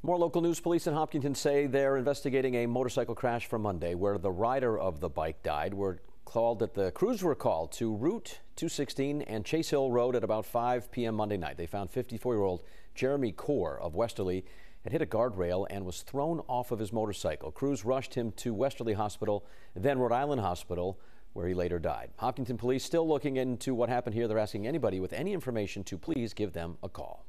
More local news. Police in Hopkinton say they're investigating a motorcycle crash from Monday where the rider of the bike died. were called that the crews were called to Route 216 and Chase Hill Road at about 5 p.m. Monday night. They found 54-year-old Jeremy Core of Westerly had hit a guardrail and was thrown off of his motorcycle. Crews rushed him to Westerly Hospital, then Rhode Island Hospital, where he later died. Hopkinton police still looking into what happened here. They're asking anybody with any information to please give them a call.